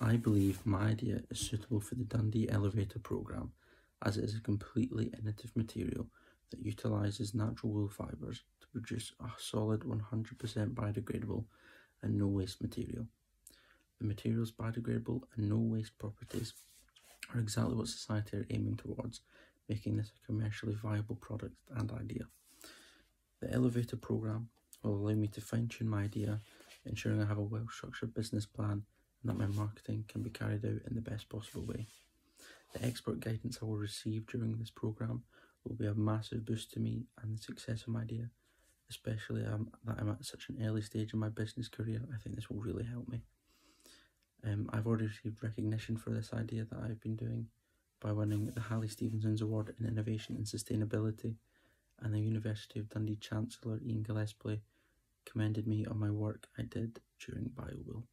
I believe my idea is suitable for the Dundee Elevator programme as it is a completely innovative material that utilises natural wool fibres to produce a solid 100% biodegradable and no waste material. The material's biodegradable and no waste properties are exactly what society are aiming towards, making this a commercially viable product and idea. The elevator programme will allow me to fine tune my idea, ensuring I have a well structured business plan and that my marketing can be carried out in the best possible way. The expert guidance I will receive during this programme will be a massive boost to me and the success of my idea, especially um, that I'm at such an early stage in my business career. I think this will really help me. Um, I've already received recognition for this idea that I've been doing by winning the Harley Stevenson's Award in Innovation and Sustainability, and the University of Dundee Chancellor Ian Gillespie commended me on my work I did during BioWill.